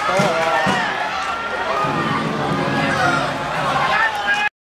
Oh,